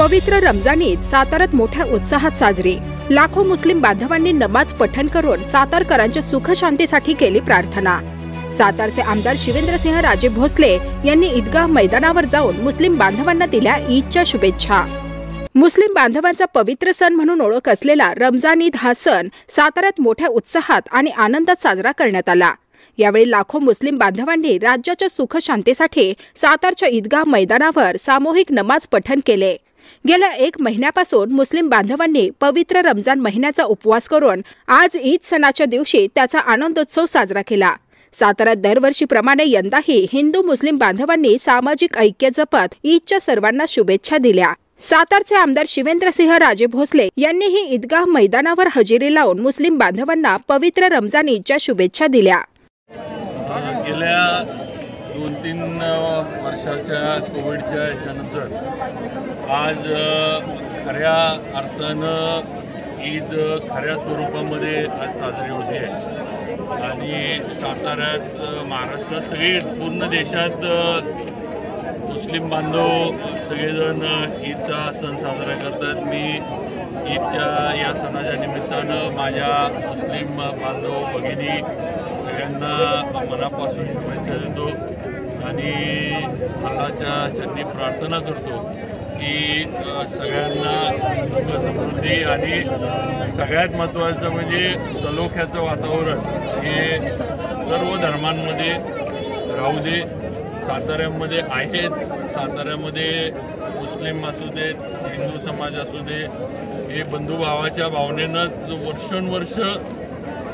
पवित्र रमजान ईद सातारात मोठ्या उत्साहात साजरी. लाखो मुस्लिम बांधवांनी नमाज पठण करून सातारकरांच्या सुख शांतीसाठी केली प्रार्थना. सातारचे आमदार शिवेंद्रसिंह राजे भोसले यांनी ईदगाह मैदानावर जाऊन मुस्लिम बांधवांना दिल्या ईदच्या शुभेच्छा. मुस्लिम बांधवांचा पवित्र सण म्हणून ओळख असलेला रमजान ईद हा सण साताऱ्यात मोठ्या उत्साहात आणि आनंदात साजरा करण्यात आला. यावेळी लाखो मुस्लिम बांधवांनी राज्याच्या सुख शांतीसाठी सातारच्या ईदगाह मैदानावर सामूहिक नमाज पठण केले. गेल्या एक महिन्यापासून मुस्लिम बांधवांनी पवित्र रमजान महिन्याचा उपवास करून आज ईद सणाच्या दिवशी त्याचा आनंदोत्सव साजरा केला. साताऱ्यात दरवर्षीप्रमाणे यंदाही हिंदू मुस्लिम बांधवांनी सामाजिक ऐक्य जपत ईदच्या सर्वांना शुभेच्छा दिल्या. सातारचे आमदार शिवेंद्रसिंह राजे भोसले यांनीही ईदगाह मैदानावर हजेरी लावून मुस्लिम बांधवांना पवित्र रमजान ईदच्या शुभेच्छा दिल्या. दोन तीन वर्षाच्या कोविडच्या याच्यानंतर आज खऱ्या अर्थानं ईद खऱ्या स्वरूपामध्ये आज साजरी होते. आहे आणि साताऱ्यात महाराष्ट्रात सगळी पूर्ण देशात मुस्लिम बांधव सगळेजण ईदचा सण साजरा करतात. मी ईदच्या या सणाच्या निमित्तानं माझ्या मुस्लिम बांधव भगिनी सगळ्यांना मनापासून शुभेच्छा देतो. आणि अल्लाच्या चरणी प्रार्थना करतो की सगळ्यांना सुख समृद्धी आणि सगळ्यात महत्त्वाचं म्हणजे सलोख्याचं वातावरण हे सर्व धर्मांमध्ये राहू दे. साताऱ्यामध्ये आहेच. साताऱ्यामध्ये मुस्लिम असू देत हिंदू समाज असू दे हे बंधुभावाच्या भावनेनंच वर्षोनवर्ष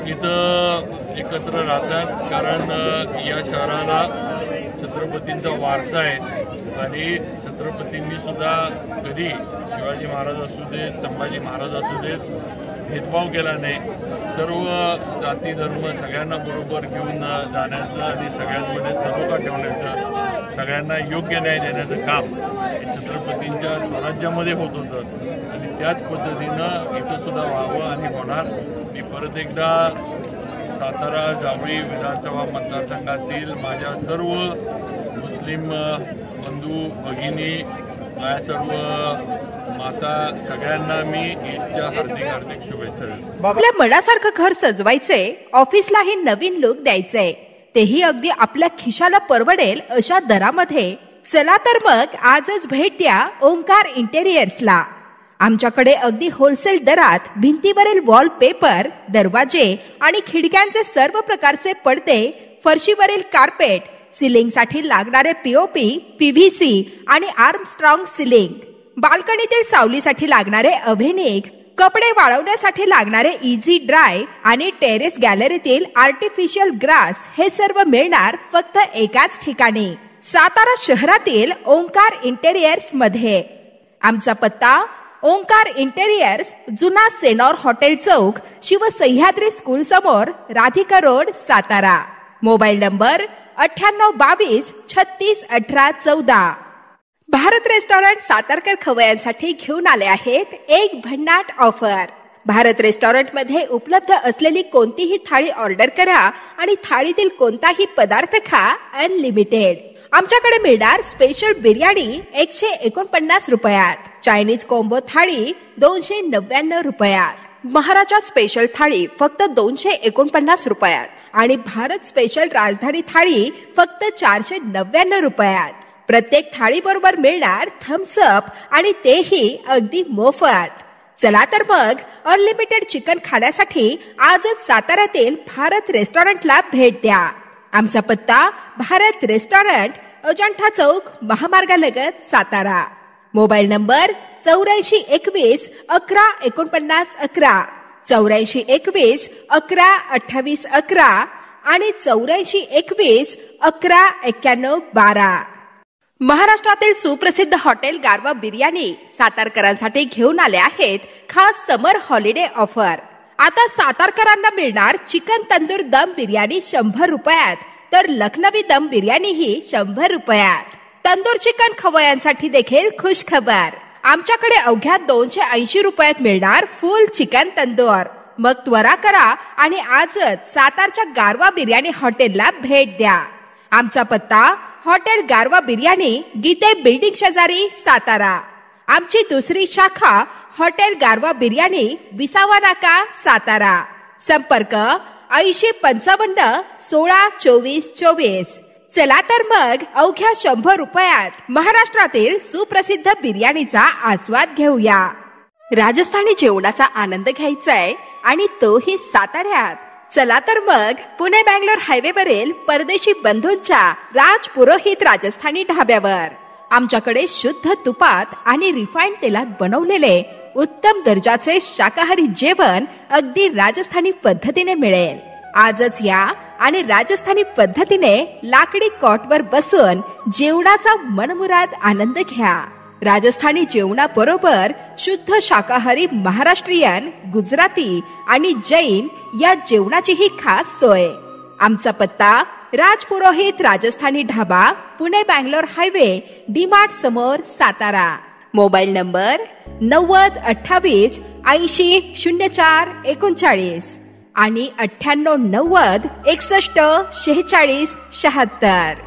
इथं एकत्र राहतात. कारण या शहराला छत्रपतींचा वारसा आहे. आणि छत्रपतींनी सुद्धा कधी शिवाजी महाराज असू देत संभाजी महाराज असू देत भेदभाव केला नाही. सर्व जाती धर्म सगळ्यांना बरोबर घेऊन जाण्याचं आणि सगळ्यांमध्ये सलोखा ठेवण्याचं सगळ्यांना योग्य न्याय देण्याचं काम हे छत्रपतींच्या स्वराज्यामध्ये होत होतं. आणि त्याच पद्धतीनं इथंसुद्धा व्हावं आणि होणार. मी परत एकदा सातारा जावळी विधानसभा मतदारसंघातील माझ्या सर्व मुस्लिम बंधू भगिनी माझ्या सर्व माता सगळ्यांना मी ईदच्या हार्दिक हार्दिक शुभेच्छा आपल्या मनासारखं घर सजवायचंय ऑफिसलाही नवीन लुक द्यायचंय. तेही अगदी आपल्या खिशाला परवडेल अशा दरामध्ये. चला तर मग आजच भेट द्या ओंकार इंटेरियर्सला आमच्याकडे अगदी होलसेल दरात भिंतीवरील वॉलपेपर दरवाजे आणि खिडक्यांचे सर्व प्रकारचे पडदे फरशीवरील कार्पेट सिलिंगसाठी लागणारे पीओपी पीव्हीसी आणि आर्मस्ट्रॉंग सिलिंग. बाल्कनीतील सावलीसाठी लागणारे अभिनेक कपडे वाळवण्यासाठी लागणारे इझी ड्राय आणि टेरेस गॅलरीतील आर्टिफिशियल ग्रास हे सर्व मिळणार फक्त एकाच ठिकाणी सातारा शहरातील ओंकार इंटेरियर्समध्ये. आमचा पत्ता ओंकार इंटेरियर्स जुना सेनॉर हॉटेल चौक शिवसह्याद्री स्कूल समोर Radhika road Satara. Mobile number अठ्ठ्याण्णव बावीस छत्तीस अठरा चौदा. भारत रेस्टॉरंट सातारकर खवयांसाठी घेऊन आले आहेत एक भन्नाट ऑफर. भारत रेस्टॉरंटमध्ये उपलब्ध असलेली कोणतीही थाळी ऑर्डर करा आणि थाळीतील कोणताही पदार्थ खा अनलिमिटेड. आमच्याकडे मिळणार स्पेशल बिर्याणी एकशे एकोणपन्नास रुपयात. चायनीज कोंबो थाळी दोनशे नव्याण्णव रुपयात. महाराजा स्पेशल थाळी फक्त दोनशे एकोणपन्नास रुपयात आणि भारत स्पेशल राजधानी थाळी फक्त चारशे नव्याण्णव रुपयात. प्रत्येक थाळी बरोबर मिळणार थम्सअप आणि तेही अगदी मोफत. चला तर मग अनलिमिटेड चिकन खाण्यासाठी आजच साताऱ्यातील भारत रेस्टॉरंटला भेट द्या. आमचा पत्ता भारत रेस्टॉरंट अजंठा चौक महामार्गालगत सातारा. मोबाईल नंबर चौऱ्याऐंशी एकवीस अकरा एकोणपन्नास अकरा. चौऱ्याऐंशी एकवीस अकरा अठ्ठावीस अकरा आणि चौऱ्याऐंशी एकवीस अकरा एक्क्याण्णव बारा. महाराष्ट्रातील सुप्रसिद्ध हॉटेल गारवा बिर्याणी सातारकरांसाठी घेऊन आले आहेत खास समर हॉलिडे ऑफर. आता सातारकरांना मिळणार चिकन तंदूर दम बिर्याणी शंभर रुपयात तर लखनवी दम बिर्याणी ही शंभर रुपयात. तंदूर चिकन खवयांसाठी देखील खुश खबर आमच्याकडे अवघ्या दोनशे ऐंशी रुपयात मिळणार फुल चिकन तंदूर. मग त्वरा करा आणि आजच सातारच्या गारवा बिर्याणी हॉटेलला भेट द्या. आमचा पत्ता हॉटेल गारवा बिर्याणी गीते बिल्डिंग शेजारी सातारा. आमची दुसरी शाखा हॉटेल गारवा बिर्याणी विसावा नाका सातारा. संपर्क ऐंशी पंचावन्न सोळा चोवीस चोवीस. चला तर मग अवघ्या शंभर रुपयात महाराष्ट्रातील सुप्रसिद्ध बिर्याणीचा आस्वाद घेऊया. राजस्थानी जेवणाचा आनंद घ्यायचाय आणि तोही साताऱ्यात. चला तर मग पुणे बँगलोर हायवेवरील परदेशी बंधूंच्या राज पुरोहित राजस्थानी ढाब्यावर. आमच्याकडे शुद्ध तुपात आणि रिफाईंड तेलात बनवलेले उत्तम दर्जाचे शाकाहारी जेवण अगदी राजस्थानी पद्धतीने मिळेल. आजच या आणि राजस्थानी पद्धतीने लाकडी कॉटवर बसून जेवणाचा मनमुराद आनंद घ्या. राजस्थानी जेवणाबरोबर शुद्ध शाकाहारी महाराष्ट्रीयन गुजराती आणि जैन या जेवणाचीही खास सोय. आमचा पत्ता राजपुरोहित राजस्थानी ढाबा पुणे बँगलोर हायवे डीमार्ट समोर सातारा. मोबाईल नंबर नव्वद अठ्ठावीस ऐंशी शून्य चार एकोणचाळीस. आणि अठ्ठ्याण्णव नव्वद एकसष्ट शेहेचाळीस शहात्तर.